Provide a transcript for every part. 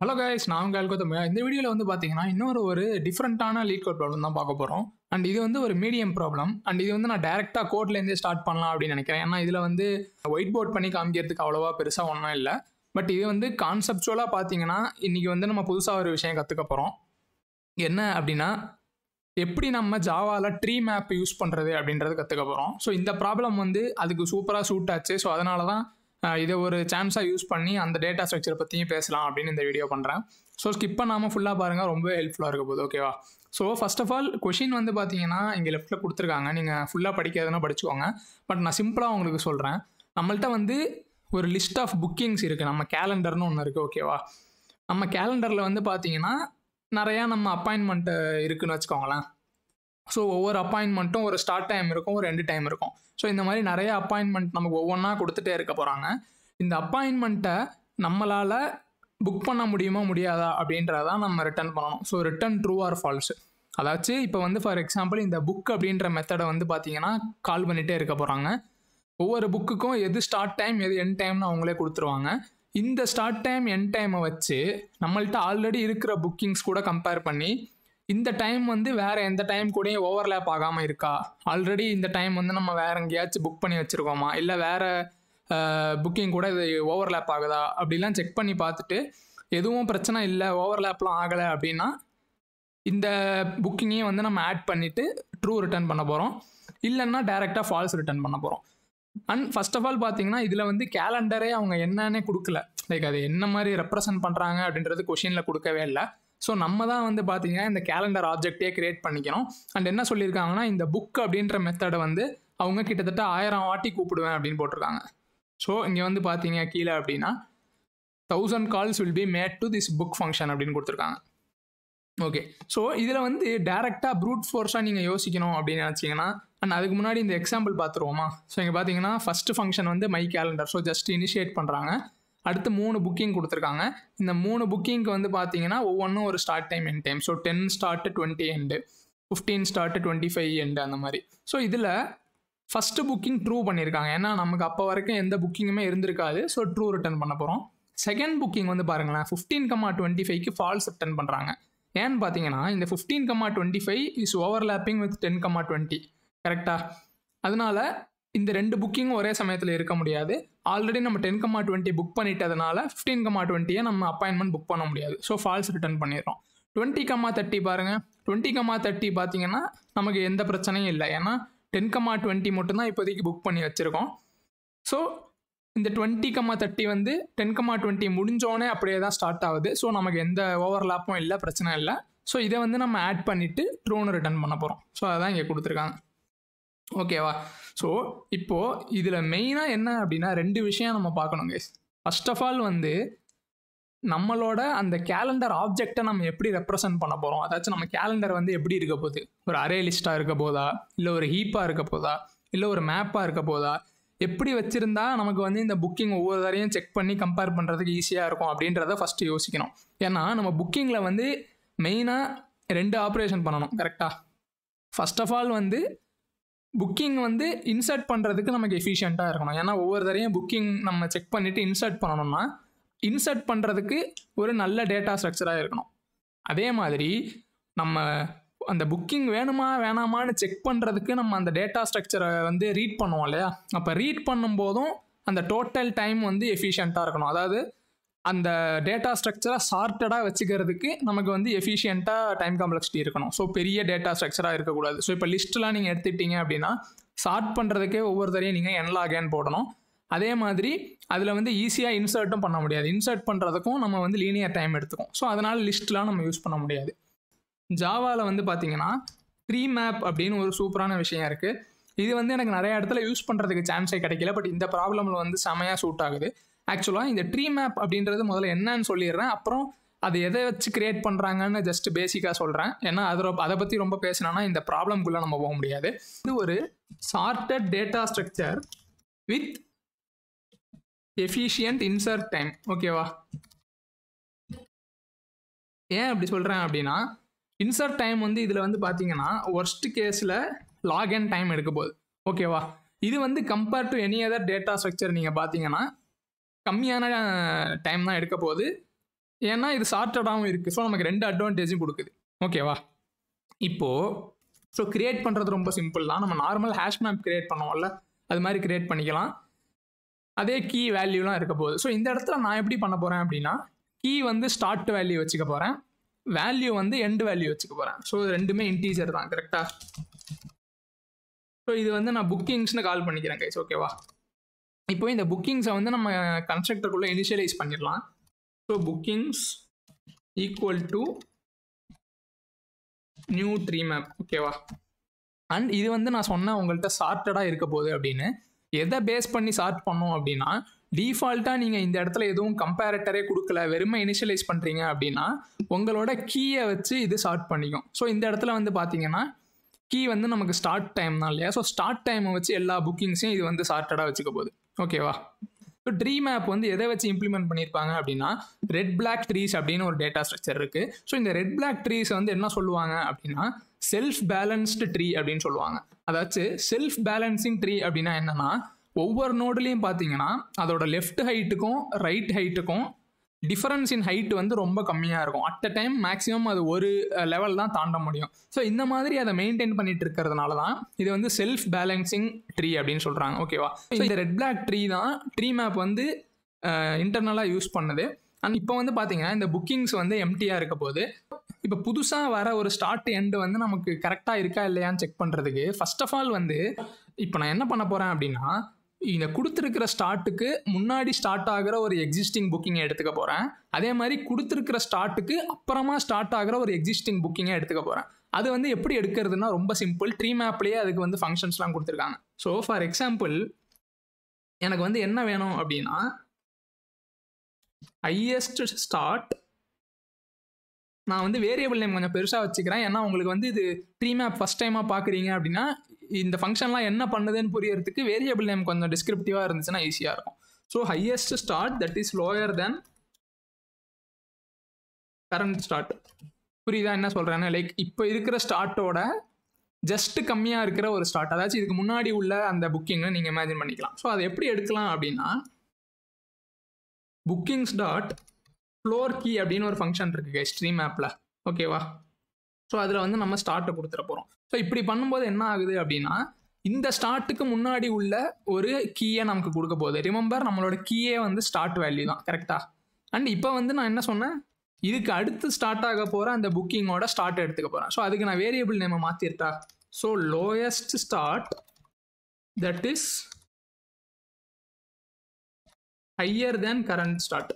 Hello guys நான் உங்கள் அல்கோத்தமையா இந்த வீடியோவில் வந்து பார்த்தீங்கன்னா இன்னொரு ஒரு டிஃப்ரெண்ட்டான லீட் கோட் ப்ராப்ளம் தான் பார்க்க போகிறோம் அண்ட் இது வந்து ஒரு மீடியம் ப்ராப்ளம் அண்ட் இது வந்து நான் டேரெக்டாக கோட்லேருந்தே ஸ்டார்ட் பண்ணலாம் அப்படின்னு நினைக்கிறேன். ஏன்னா இதில் வந்து ஒயிட் போர்ட் பண்ணி காமிக்கிறதுக்கு அவ்வளோவா பெருசாக ஒன்றும் இல்லை. பட் இது வந்து கான்செப்டுவலாக பார்த்தீங்கன்னா இன்றைக்கி வந்து நம்ம புதுசாக ஒரு விஷயம் கற்றுக்க போகிறோம் என்ன அப்படின்னா எப்படி நம்ம ஜாவாவில் ட்ரீ மேப் யூஸ் பண்ணுறது அப்படின்றது கற்றுக்க போகிறோம் ஸோ இந்த ப்ராப்ளம் வந்து அதுக்கு சூப்பராக சூட் ஆச்சு. ஸோ அதனால தான் இதை ஒரு சான்ஸாக யூஸ் பண்ணி அந்த டேட்டா ஸ்ட்ரக்சர் பற்றியும் பேசலாம் அப்படின்னு இந்த வீடியோ பண்ணுறேன் ஸோ ஸ்கிப் பண்ணாமல் ஃபுல்லாக பாருங்கள் ரொம்ப ஹெல்ப்ஃபுல்லாக இருக்க போகுது ஓகேவா so first of all question வந்து பார்த்தீங்கன்னா இங்கே லெஃப்ட்டில் கொடுத்துருக்காங்க. நீங்கள் ஃபுல்லாக படிக்கிறதுனா படிச்சுக்கோங்க. பட் நான் சிம்பிளாக உங்களுக்கு சொல்கிறேன் நம்மள்ட்ட வந்து ஒரு லிஸ்ட் ஆஃப் புக்கிங்ஸ் இருக்குது நம்ம கேலண்டர்னு ஒன்று இருக்குது ஓகேவா நம்ம கேலண்டரில் வந்து பார்த்தீங்கன்னா நிறையா நம்ம அப்பாயின்மெண்ட்டு இருக்குதுன்னு வச்சுக்கோங்களேன். ஸோ ஒவ்வொரு அப்பாயின்மெண்ட்டும் ஒரு ஸ்டார்ட் டைம் இருக்கும் ஒரு ரெண்டு டைம் இருக்கும். ஸோ இந்த மாதிரி நிறைய அப்பாயின்மெண்ட் நமக்கு ஒவ்வொன்றா கொடுத்துட்டே இருக்க போகிறாங்க இந்த அப்பாயின்மெண்ட்டை நம்மளால் புக் பண்ண முடியுமா முடியாதா அப்படின்றதான் நம்ம ரிட்டர்ன் பண்ணணும். So return true or false அதாச்சு இப்போ வந்து ஃபார் எக்ஸாம்பிள் இந்த புக் அப்படின்ற மெத்தடை வந்து பார்த்தீங்கன்னா கால் பண்ணிகிட்டே இருக்க போகிறாங்க ஒவ்வொரு புக்குக்கும் எது ஸ்டார்ட் டைம் எது என் டைம்னு அவங்களே கொடுத்துருவாங்க. இந்த ஸ்டார்ட் டைம் என் டைமை வச்சு நம்மள்ட்ட ஆல்ரெடி இருக்கிற புக்கிங்ஸ் கூட கம்பேர் பண்ணி இந்த டைம் வந்து வேற எந்த டைம் கூடயும் ஓவர்லேப் ஆகாமல் இருக்கா? ஆல்ரெடி இந்த டைம் வந்து நம்ம வேற எங்கேயாச்சும் புக் பண்ணி வச்சுருக்கோமா? இல்லை வேற புக்கிங் கூட இது ஓவர்லேப் ஆகுதா? அப்படிலாம் செக் பண்ணி பார்த்துட்டு எதுவும் பிரச்சனை இல்லை ஓவர்லேப்லாம் ஆகலை அப்படின்னா இந்த புக்கிங்கையும் வந்து நம்ம ஆட் பண்ணிவிட்டு ட்ரூ ரிட்டர்ன் பண்ண போகிறோம் இல்லைன்னா டேரெக்டாக ஃபால்ஸ் ரிட்டர்ன் பண்ண போகிறோம் அண்ட் ஃபர்ஸ்ட் ஆஃப் ஆல் பார்த்தீங்கன்னா இதில் வந்து கேலண்டரே அவங்க என்னன்னே கொடுக்கல. லைக் அது என்ன மாதிரி ரெப்ரசன்ட் பண்ணுறாங்க அப்படின்றது கொஷினில் கொடுக்கவே இல்லை. ஸோ நம்ம தான் வந்து பார்த்தீங்கன்னா இந்த கேலண்டர் ஆப்ஜெக்டே கிரியேட் பண்ணிக்கணும். அண்ட் என்ன சொல்லியிருக்காங்கன்னா இந்த புக் அப்படின்ற மெத்தடை வந்து அவங்க கிட்டத்தட்ட ஆயிரம் வாட்டி கூப்பிடுவேன் அப்படின்னு போட்டிருக்காங்க. ஸோ இங்கே வந்து பார்த்தீங்க கீழே அப்படின்னா thousand calls will be made to this book function அப்படின்னு கொடுத்துருக்காங்க. ஓகே ஸோ இதில் வந்து டேரெக்டாக ப்ரூட் ஃபோர்ஸாக நீங்கள் யோசிக்கணும் அப்படின்னு நினச்சிங்கன்னா அண்ட் அதுக்கு முன்னாடி இந்த எக்ஸாம்பிள் பார்த்துருவோமா ஸோ இங்கே பார்த்தீங்கன்னா ஃபஸ்ட்டு ஃபங்க்ஷன் வந்து my calendar so just initiate பண்ணுறாங்க அடுத்து மூணு புக்கிங் கொடுத்துருக்காங்க. இந்த மூணு புக்கிங்க்கு வந்து பார்த்தீங்கன்னா ஒவ்வொன்றும் ஒரு start time end time so ten start twenty end fifteen start twenty five end அந்த மாதிரி. ஸோ இதில் ஃபஸ்ட்டு புக்கிங் ட்ரூ பண்ணியிருக்காங்க ஏன்னா நமக்கு அப்போ வரைக்கும் எந்த புக்கிங்குமே இருந்திருக்காது. ஸோ ட்ரூ ரிட்டர்ன் பண்ண போகிறோம் செகண்ட் புக்கிங் வந்து பாருங்களேன். ஃபிஃப்டீன் கம்மா டுவெண்ட்டி ஃபைவ்க்கு ஃபால்ஸ் ரிட்டர்ன் பண்ணுறாங்க ஏன்னு பார்த்தீங்கன்னா இந்த fifteen comma twenty five is overlapping with ten comma twenty கரெக்டாக அதனால இந்த ரெண்டு புக்கிங்கும் ஒரே சமயத்தில் இருக்க முடியாது. ஆல்ரெடி நம்ம டென் கமா டுவெண்ட்டி புக் பண்ணிட்டதுனால ஃபிஃப்டீன் கமா டுவெண்ட்டியை நம்ம அப்பாயின்மெண்ட் புக் பண்ண முடியாது. ஸோ ஃபால்ஸ் ரிட்டர்ன் பண்ணிடுறோம். டுவெண்ட்டி கமா தேர்ட்டி பாருங்கள் டுவெண்ட்டி கமா தேர்ட்டி பார்த்தீங்கன்னா நமக்கு எந்த பிரச்சனையும் இல்லை. ஏன்னா டென் கமா டுவெண்ட்டி மட்டும்தான் இப்போதைக்கு புக் பண்ணி வச்சுருக்கோம். ஸோ இந்த டுவெண்ட்டி கம்மா தேர்ட்டி வந்து டென் கம்மா டுவெண்ட்டி முடிஞ்சோடனே அப்படியே தான் ஸ்டார்ட் ஆகுது. ஸோ நமக்கு எந்த ஓவர்லாப்பும் இல்லை பிரச்சனை இல்லை. ஸோ இதை வந்து நம்ம ஆட் பண்ணிவிட்டு ட்ரோனு ரிட்டர்ன் பண்ண போகிறோம் ஸோ அதான் இங்கே கொடுத்துருக்காங்க. ஓகேவா ஸோ இப்போது இதில் மெயினாக என்ன அப்படின்னா ரெண்டு விஷயம் நம்ம பார்க்கணும் கைஸ் ஃபர்ஸ்ட் ஆஃப் ஆல் வந்து நம்மளோட அந்த கேலண்டர் ஆப்ஜெக்டை நம்ம எப்படி ரெப்ரசன்ட் பண்ண போகிறோம் அதாச்சும் நம்ம கேலண்டர் வந்து எப்படி இருக்க போகுது? ஒரு அரே லிஸ்ட்டாக இருக்க போதா? இல்லை ஒரு ஹீப்பாக இருக்க போதா? இல்லை ஒரு மேப்பாக இருக்க போதா? எப்படி வச்சுருந்தா நமக்கு வந்து இந்த புக்கிங் ஒவ்வொரு தரையும் செக் பண்ணி கம்பேர் பண்ணுறதுக்கு ஈஸியாக இருக்கும் அப்படின்றத ஃபஸ்ட்டு யோசிக்கணும். ஏன்னா நம்ம புக்கிங்கில் வந்து மெயினாக ரெண்டு ஆப்ரேஷன் பண்ணணும் கரெக்டாக ஃபஸ்ட் ஆஃப் ஆல் வந்து புக்கிங் வந்து இன்சர்ட் பண்ணுறதுக்கு நமக்கு எஃபிஷியண்ட்டாக இருக்கணும். ஏன்னா ஒவ்வொரு தரையும் புக்கிங் நம்ம செக் பண்ணிவிட்டு இன்சர்ட் பண்ணணும்னா இன்சர்ட் பண்ணுறதுக்கு ஒரு நல்ல டேட்டா ஸ்ட்ரக்சராக இருக்கணும். அதே மாதிரி நம்ம அந்த புக்கிங் வேணுமா வேணாமான்னு செக் பண்ணுறதுக்கு நம்ம அந்த டேட்டா ஸ்ட்ரக்சரை வந்து ரீட் பண்ணுவோம் இல்லையா? அப்போ ரீட் பண்ணும்போதும் அந்த டோட்டல் டைம் வந்து எஃபிஷியண்ட்டாக இருக்கணும். அதாவது அந்த டேட்டா ஸ்ட்ரக்சரை சார்ட்டடாக வச்சுக்கிறதுக்கு நமக்கு வந்து எஃபிஷியண்ட்டாக டைம் காம்ப்ளெக்சிட்டி இருக்கணும். ஸோ பெரிய டேட்டா ஸ்ட்ரக்சராக இருக்கக்கூடாது. ஸோ இப்போ லிஸ்ட்லாம் நீங்கள் எடுத்துக்கிட்டீங்க அப்படின்னா சார்ட் பண்ணுறதுக்கே ஒவ்வொரு தரையும் நீங்கள் என்லாகேன்னு போடணும். அதே மாதிரி அதில் வந்து ஈஸியாக இன்சர்ட்டும் பண்ண முடியாது. இன்சர்ட் பண்ணுறதுக்கும் நம்ம வந்து லீனியர் டைம் எடுத்துக்கும். ஸோ அதனால் லிஸ்ட்லாம் நம்ம யூஸ் பண்ண முடியாது. ஜாவாவில் வந்து பார்த்தீங்கன்னா ட்ரீ மேப் அப்படின்னு ஒரு சூப்பரான விஷயம் இருக்குது இது வந்து எனக்கு நிறைய இடத்துல யூஸ் பண்ணுறதுக்கு சான்ஸே கிடைக்கல. பட் இந்த ப்ராப்ளமில் வந்து செமையாக சூட் ஆகுது. ஆக்சுவலாக இந்த ட்ரீ மேப் அப்படின்றது முதல்ல என்னன்னு சொல்லிடுறேன். அப்புறம் அது எதை வச்சு கிரியேட் பண்ணுறாங்கன்னு ஜஸ்ட் பேசிக்காக சொல்கிறேன் ஏன்னா அதை அதை பற்றி ரொம்ப பேசினோன்னா இந்த ப்ராப்ளம்குள்ளே நம்ம போக முடியாது. இது ஒரு sorted data structure with efficient insert time ஓகேவா ஏன் அப்படி சொல்கிறேன் அப்படின்னா இன்சர்ட் டைம் வந்து இதில் வந்து பார்த்தீங்கன்னா ஒர்ஸ்ட் கேஸில் லாக் அண்ட் டைம் எடுக்க போகுது. ஓகேவா இது வந்து compare to any other data structure நீங்கள் பார்த்தீங்கன்னா கம்மியான டைம் தான் எடுக்க போகுது ஏன்னா இது சார்ட்டடாகவும் இருக்குது ஸோ நமக்கு ரெண்டு அட்வான்டேஜும் கொடுக்குது. ஓகேவா இப்போது ஸோ கிரியேட் பண்ணுறது ரொம்ப சிம்பிள் தான். நம்ம நார்மல் ஹேஷ் மேப் க்ரியேட் பண்ணுவோம்ல அது மாதிரி க்ரியேட் பண்ணிக்கலாம். அதே கீ வேல்யூலாம் இருக்க போகுது. ஸோ இந்த இடத்துல நான் எப்படி பண்ண போகிறேன் அப்படின்னா கீ வந்து ஸ்டார்ட் வேல்யூ வச்சுக்க போகிறேன் வேல்யூ வந்து எண்டு வேல்யூ வச்சுக்க போகிறேன் ஸோ ரெண்டுமே இன்டீஜர் தான் கரெக்டாக ஸோ இது வந்து நான் புக்கிங்ஸ்னு கால் பண்ணிக்கிறேன் கைஸ் ஓகேவா இப்போ இந்த புக்கிங்ஸை வந்து நம்ம கன்ஸ்ட்ரக்டருக்குள்ளே இனிஷியலைஸ் பண்ணிடலாம். So bookings equal to new tree map ஓகேவா அண்ட் இது வந்து நான் சொன்னேன் உங்கள்கிட்ட சார்ட்டடாக இருக்க போகுது அப்படின்னு. எதை பேஸ் பண்ணி சார்ட் பண்ணோம் அப்படின்னா டிஃபால்ட்டாக நீங்கள் இந்த இடத்துல எதுவும் கம்பேரட்டரே கொடுக்கல வெறுமை இனிஷியலைஸ் பண்ணுறீங்க அப்படின்னா உங்களோட கீயை வச்சு இது சார்ட் பண்ணிக்கும். ஸோ இந்த இடத்துல வந்து பார்த்தீங்கன்னா கீ வந்து நமக்கு ஸ்டார்ட் டைம் தான் இல்லையா? ஸோ ஸ்டார்ட் டைமை வச்சு எல்லா புக்கிங்ஸையும் இது வந்து சார்ட்டடாக வச்சுக்க போகுது. ஓகேவா ஸோ ட்ரீம் ஆப் வந்து எதை வச்சு இம்ப்ளிமெண்ட் பண்ணியிருப்பாங்க அப்படின்னா ரெட் பிளாக் ட்ரீஸ் அப்படின்னு ஒரு டேட்டா ஸ்ட்ரக்சர் இருக்குது ஸோ இந்த ரெட் பிளாக் ட்ரீஸ் வந்து என்ன சொல்லுவாங்க அப்படின்னா செல்ஃப் பேலன்ஸ்டு ட்ரீ அப்படின்னு சொல்லுவாங்க. அதாச்சு செல்ஃப் பேலன்சிங் ட்ரீ அப்படின்னா என்னன்னா ஒவ்வொரு நோடுலையும் பார்த்தீங்கன்னா அதோட லெஃப்ட் ஹைட்டுக்கும் ரைட் ஹைட்டுக்கும் டிஃபரன்ஸ் இன் ஹைட் வந்து ரொம்ப கம்மியாக இருக்கும். அட் அ டைம் மேக்ஸிமம் அது ஒரு லெவல் தான் தாண்ட முடியும். ஸோ இந்த மாதிரி அதை மெயின்டைன் பண்ணிட்டு இருக்கிறதுனால தான் இது வந்து செல்ஃப் பேலன்சிங் ட்ரீ அப்படின்னு சொல்கிறாங்க ஓகேவா ஸோ இந்த ரெட் பிளாக் ட்ரீ தான் ட்ரீ மேப் வந்து இன்டர்னலாக யூஸ் பண்ணுது. அண்ட் இப்போ வந்து பார்த்தீங்கன்னா இந்த புக்கிங்ஸ் வந்து எம்டியாக இருக்க போது இப்போ புதுசாக வர ஒரு ஸ்டார்ட் எண்டு வந்து நமக்கு கரெக்டாக இருக்கா இல்லையான்னு செக் பண்ணுறதுக்கு ஃபர்ஸ்ட் ஆஃப் ஆல் வந்து இப்போ நான் என்ன பண்ண போகிறேன் அப்படின்னா இந்த கொடுத்துருக்கிற ஸ்டார்ட்டுக்கு முன்னாடி ஸ்டார்ட் ஆகிற ஒரு எக்ஸிஸ்டிங் புக்கிங்கை எடுத்துக்க போகிறேன் அதே மாதிரி கொடுத்துருக்கிற ஸ்டார்ட்டுக்கு அப்புறமா ஸ்டார்ட் ஆகிற ஒரு எக்ஸிஸ்டிங் புக்கிங்கை எடுத்துக்க போகிறேன் அது வந்து எப்படி எடுக்கிறதுனா ரொம்ப சிம்பிள் ட்ரீ மேப்லேயே அதுக்கு வந்து ஃபங்க்ஷன்ஸ்லாம் கொடுத்துருக்காங்க. ஸோ ஃபார் எக்ஸாம்பிள் எனக்கு வந்து என்ன வேணும் அப்படின்னா ஹையஸ்ட் ஸ்டார்ட் நான் வந்து வேரியபிள் நேம் கொஞ்சம் பெருசாக வச்சுக்கிறேன். ஏன்னா உங்களுக்கு வந்து இது ட்ரீ மேப் ஃபஸ்ட் டைமாக பார்க்குறீங்க அப்படின்னா இந்த ஃபங்க்ஷன்லாம் என்ன பண்ணுதுன்னு புரியறதுக்கு வேரியபிள் நேம் கொஞ்சம் டிஸ்கிரிப்டிவாக இருந்துச்சுன்னா ஈஸியாக இருக்கும். So highest start that is lower than current start புரியுதா? என்ன சொல்கிறேன்னா லைக் இப்போ இருக்கிற ஸ்டார்ட்டோட ஜஸ்ட் கம்மியாக இருக்கிற ஒரு ஸ்டார்ட் அதாச்சும் இதுக்கு முன்னாடி உள்ள அந்த புக்கிங்கை நீங்கள் இமேஜின் பண்ணிக்கலாம். ஸோ அதை எப்படி எடுக்கலாம் அப்படின்னா புக்கிங்ஸ் டாட் ஃப்ளோர் கீ அப்படின்னு ஒரு ஃபங்க்ஷன் இருக்குது ஸ்ட்ரீம் ஆப்பில் ஓகேவா ஸோ அதில் வந்து நம்ம ஸ்டார்ட்டை கொடுத்துட போகிறோம் ஸோ இப்படி பண்ணும்போது என்ன ஆகுது அப்படின்னா இந்த ஸ்டார்ட்டுக்கு முன்னாடி உள்ள ஒரு கீயை நமக்கு கொடுக்க போகுது. ரிமெம்பர் நம்மளோட கீயே வந்து ஸ்டார்ட் வேல்யூ தான் கரெக்டாக அண்ட் இப்போ வந்து நான் என்ன சொன்னேன்? இதுக்கு அடுத்து ஸ்டார்ட் ஆக போகிற அந்த புக்கிங்கோட ஸ்டார்ட் எடுத்துக்க போகிறேன் ஸோ அதுக்கு நான் வேரியபிள் நேமை மாற்றிருட்டா so lowest start that is higher than current start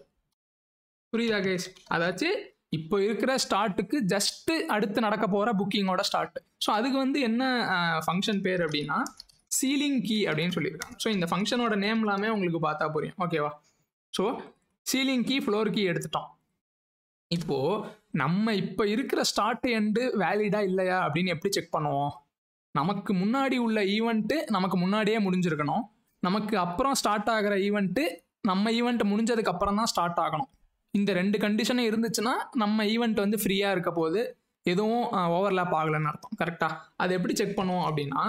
புரியுதா கேஸ் அதாச்சு இப்போ இருக்கிற ஸ்டார்ட்டுக்கு ஜஸ்ட்டு அடுத்து நடக்க போகிற புக்கிங்கோட ஸ்டார்ட் ஸோ அதுக்கு வந்து என்ன ஃபங்க்ஷன் பேர் அப்படின்னா சீலிங் கீ அப்படின்னு சொல்லியிருக்காங்க. ஸோ இந்த ஃபங்க்ஷனோட நேம் எல்லாமே உங்களுக்கு பார்த்தா புரியும். ஓகேவா so ceiling key floor key எடுத்துட்டோம். இப்போது நம்ம இப்போ இருக்கிற ஸ்டார்ட் எண்டு வேலிடா இல்லையா அப்படின்னு எப்படி செக் பண்ணுவோம்? நமக்கு முன்னாடி உள்ள ஈவெண்ட்டு நமக்கு முன்னாடியே முடிஞ்சிருக்கணும். நமக்கு அப்புறம் ஸ்டார்ட் ஆகிற ஈவெண்ட்டு நம்ம ஈவெண்ட் முடிஞ்சதுக்கு அப்புறம் தான் ஸ்டார்ட் ஆகணும். இந்த ரெண்டு கண்டிஷனும் இருந்துச்சுன்னா நம்ம ஈவெண்ட் வந்து ஃப்ரீயாக இருக்க போது எதுவும் ஓவர்லேப் ஆகலைன்னு அர்த்தம். கரெக்டாக அது எப்படி செக் பண்ணுவோம் அப்படின்னா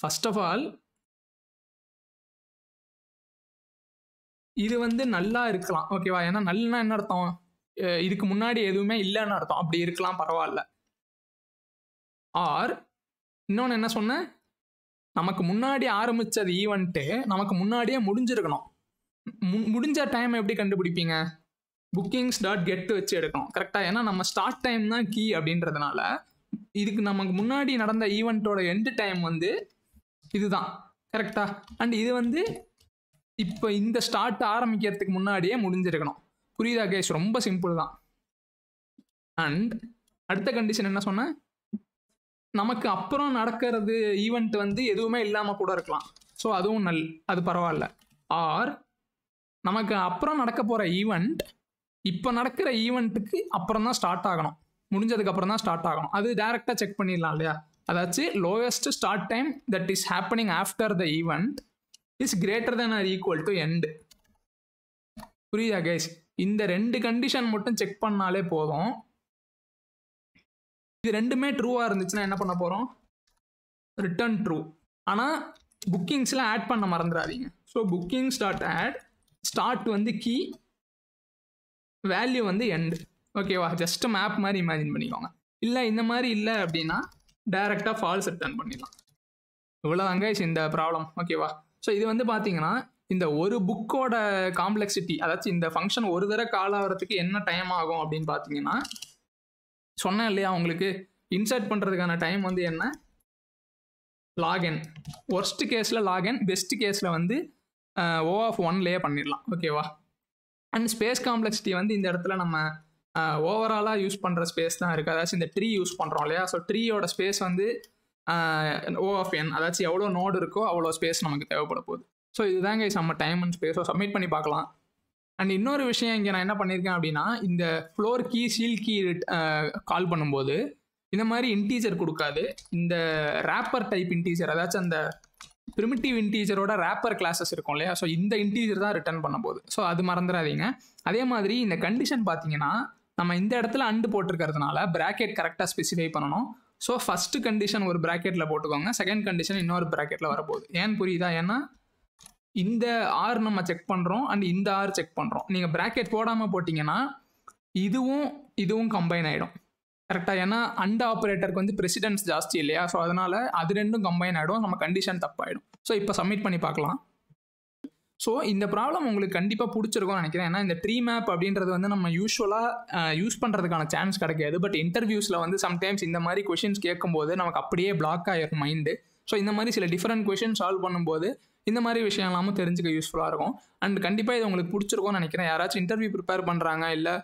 ஃபர்ஸ்ட் ஆஃப் ஆல் இது வந்து நல்லா இருக்கலாம். ஓகேவா ஏன்னா நல்லா என்ன அர்த்தம்? இதுக்கு முன்னாடி எதுவுமே இல்லைன்னு அர்த்தம். அப்படி இருக்கலாம் பரவாயில்ல. ஆர் இன்னொன்று என்ன சொன்னேன்? நமக்கு முன்னாடி ஆரம்பித்தது ஈவெண்ட்டு நமக்கு முன்னாடியே முடிஞ்சிருக்கணும். முடிஞ்ச டைம் எப்படி கண்டுபிடிப்பீங்க? புக்கிங்ஸ் டாட் கெட் வச்சு எடுக்கணும். கரெக்டாக ஏன்னா நம்ம ஸ்டார்ட் டைம் தான் கீ அப்படின்றதுனால இதுக்கு நமக்கு முன்னாடி நடந்த ஈவெண்ட்டோட எண்டு டைம் வந்து இதுதான். கரெக்டா அண்ட் இது வந்து இப்போ இந்த ஸ்டார்ட் ஆரம்பிக்கிறதுக்கு முன்னாடியே முடிஞ்சிருக்கணும். புரியுதா கேஸ்? ரொம்ப சிம்பிள் தான். அண்ட் அடுத்த கண்டிஷன் என்ன சொன்னேன்? நமக்கு அப்புறம் நடக்கிறது ஈவெண்ட் வந்து எதுவுமே இல்லாமல் கூட இருக்கலாம். ஸோ அதுவும் நல் அது பரவாயில்ல. ஆர் நமக்கு அப்புறம் நடக்க போகிற ஈவெண்ட் இப்போ நடக்கிற ஈவெண்ட்டுக்கு அப்புறம் தான் ஸ்டார்ட் ஆகணும். முடிஞ்சதுக்கு அப்புறம் தான் ஸ்டார்ட் ஆகணும். அது டேரெக்டாக செக் பண்ணிடலாம் இல்லையா? அதாச்சு lowest start time that is happening after the event is greater than or equal to end புரியுதா கைஸ் இந்த ரெண்டு கண்டிஷன் மட்டும் செக் பண்ணாலே போதும். இது ரெண்டுமே ட்ரூவாக இருந்துச்சுன்னா என்ன பண்ண போகிறோம் ரிட்டர்ன் ட்ரூ ஆனால் புக்கிங்ஸில் ஆட் பண்ண மறந்துடாதீங்க. So bookings dot add start வந்து கீ வேல்யூ வந்து எண்டு ஓகேவா ஜஸ்ட் மேப் மாதிரி இமேஜின் பண்ணிக்கோங்க. இல்லை இந்த மாதிரி இல்லை அப்படின்னா டைரெக்டாக ஃபால்ஸ் ரிட்டர்ன் பண்ணிடலாம். இவ்வளோதாங்க இந்த ப்ராப்ளம் ஓகேவா ஸோ இது வந்து பார்த்தீங்கன்னா இந்த ஒரு புக்கோட காம்ப்ளெக்சிட்டி அதாச்சும் இந்த ஃபங்க்ஷன் ஒரு தடவை கால் ஆகிறதுக்கு என்ன டைம் ஆகும் அப்படின்னு பார்த்தீங்கன்னா சொன்னேன் இல்லையா உங்களுக்கு? இன்சர்ட் பண்ணுறதுக்கான டைம் வந்து என்ன? லாகின் ஒர்ஸ்ட் கேஸில் லாகின் பெஸ்ட் கேஸில் வந்து ஓ ஆஃப் ஒன்லேயே பண்ணிடலாம். ஓகேவா அண்ட் ஸ்பேஸ் காம்ப்ளெக்சிட்டி வந்து இந்த இடத்துல நம்ம ஓவராலாக யூஸ் பண்ணுற ஸ்பேஸ் தான் இருக்குது அதாச்சும் இந்த ட்ரீ யூஸ் பண்ணுறோம் இல்லையா? ஸோ ட்ரீயோட ஸ்பேஸ் வந்து ஓ ஆஃப் என் அதாச்சும் எவ்வளோ நோடு இருக்கோ அவ்வளோ ஸ்பேஸ் நமக்கு தேவைப்பட போகுது. ஸோ இதுதாங்க நம்ம டைம் அண்ட் ஸ்பேஸோ சப்மிட் பண்ணி பார்க்கலாம். அண்ட் இன்னொரு விஷயம் இங்கே நான் என்ன பண்ணியிருக்கேன் அப்படின்னா இந்த floor key ceil key call பண்ணும்போது இந்த மாதிரி இன்டீஜர் கொடுக்காது. இந்த ரேப்பர் டைப் இன்டீஜர் அதாச்சும் அந்த ப்ரிமிட்டிவ் இன்டீஜரோட ரேப்பர் கிளாஸஸ் இருக்கும் இல்லையா? ஸோ இந்த இன்டீஜர் தான் ரிட்டர்ன் பண்ண போகுது ஸோ அது மறந்துடாதீங்க அதே மாதிரி இந்த கண்டிஷன் பார்த்தீங்கன்னா நம்ம இந்த இடத்துல அண்டு போட்டிருக்கிறதுனால ப்ராக்கெட் கரெக்டாக ஸ்பெசிஃபை பண்ணணும். ஸோ ஃபஸ்ட்டு கண்டிஷன் ஒரு ப்ராக்கெட்டில் போட்டுக்கோங்க. செகண்ட் கண்டிஷன் இன்னொரு ப்ராக்கெட்டில் வரப்போகுது. ஏன் புரியுதா? ஏன்னா இந்த ஆர் நம்ம செக் பண்ணுறோம் அண்ட் இந்த ஆர் செக் பண்ணுறோம் நீங்கள் ப்ராக்கெட் போடாமல் போட்டிங்கன்னா இதுவும் இதுவும் கம்பைன் ஆகிடும் கரெக்டாக ஏன்னா அண்ட் ஆப்ரேட்டருக்கு வந்து ப்ரெசிடென்ஸ் ஜாஸ்தி இல்லையா? ஸோ அதனால் அது ரெண்டும் கம்பைன் ஆகிடும் நம்ம கண்டிஷன் தப்பாயிடும். ஸோ இப்போ சப்மிட் பண்ணி பார்க்கலாம். ஸோ இந்த ப்ராப்ளம் உங்களுக்கு கண்டிப்பாக பிடிச்சிருக்கும்னு நினைக்கிறேன். ஏன்னா இந்த ட்ரீ மேப் அப்படின்றது வந்து நம்ம யூஸ்வலாக யூஸ் பண்ணுறதுக்கான சான்ஸ் கிடைக்காது. பட் இன்டர்வியூஸில் வந்து சம்டைம்ஸ் இந்த மாதிரி கொஷின்ஸ் கேட்கும்போது நமக்கு அப்படியே பிளாக் ஆகிருக்கும் மைண்டு ஸோ இந்த மாதிரி சில டிஃப்ரெண்ட் கொஷின் சால்வ் பண்ணும்போது இந்த மாதிரி விஷயம் எல்லாமும் தெரிஞ்சுக்க யூஸ்ஃபுல்லாக இருக்கும். அண்ட் கண்டிப்பாக இது உங்களுக்கு பிடிச்சிருக்கும்னு நினைக்கிறேன். யாராச்சும் இன்டர்வியூ ப்ரிப்பேர் பண்ணுறாங்க இல்லை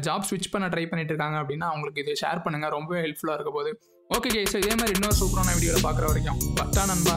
ஜாப் ஸ்விட்ச் பண்ண ட்ரை பண்ணிட்டு இருக்காங்க அப்படின்னா அவங்களுக்கு இது ஷேர் பண்ணுங்கள் ரொம்ப ஹெல்ப்ஃபுல்லாக இருக்க போது ஓகே ஸோ இதே மாதிரி இன்னொரு சூப்பரான வீடியோவில் பார்க்குற வரைக்கும் பட்டா நண்பா.